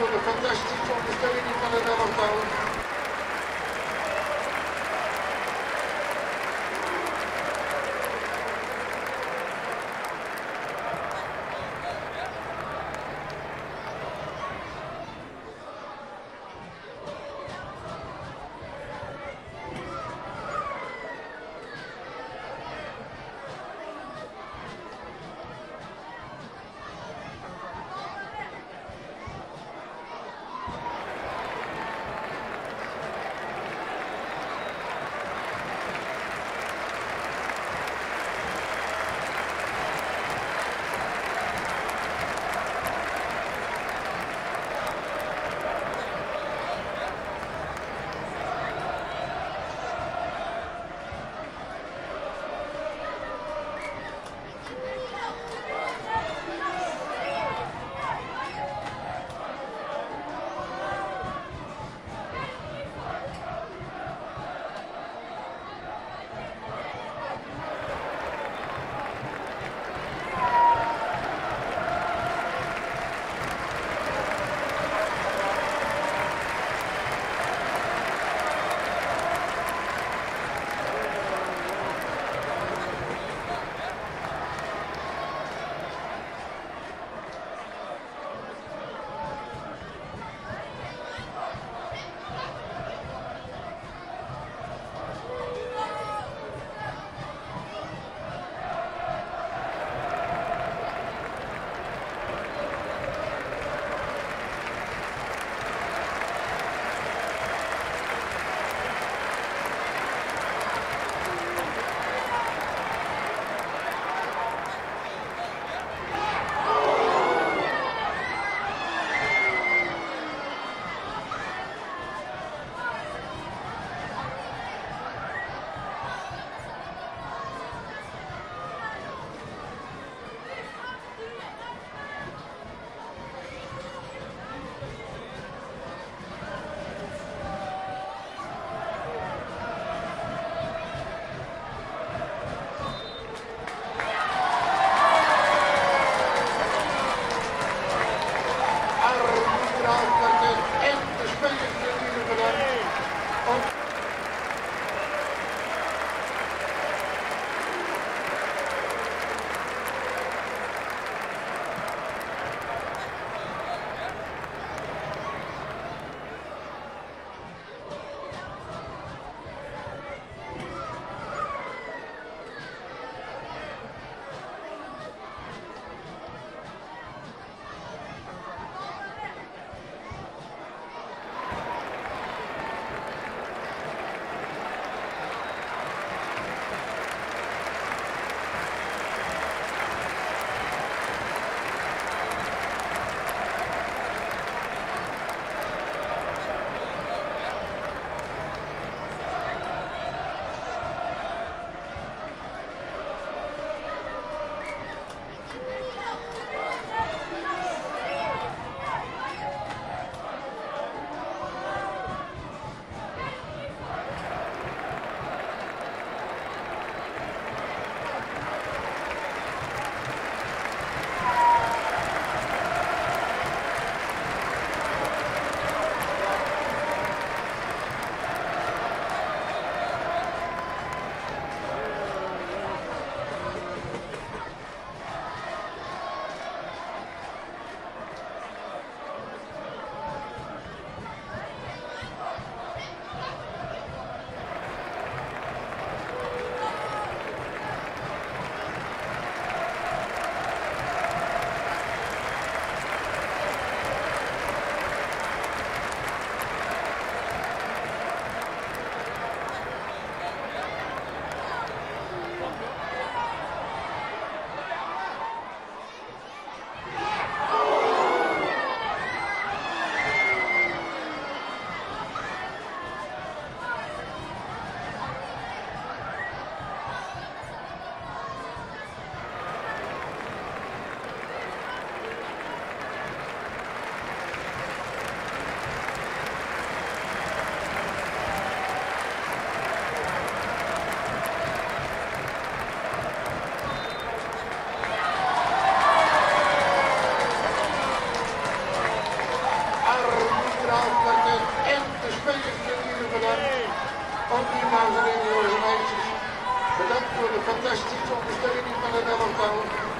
の形状の下に体の負担 Fantastisch umgestellt in meiner Damen und Herren.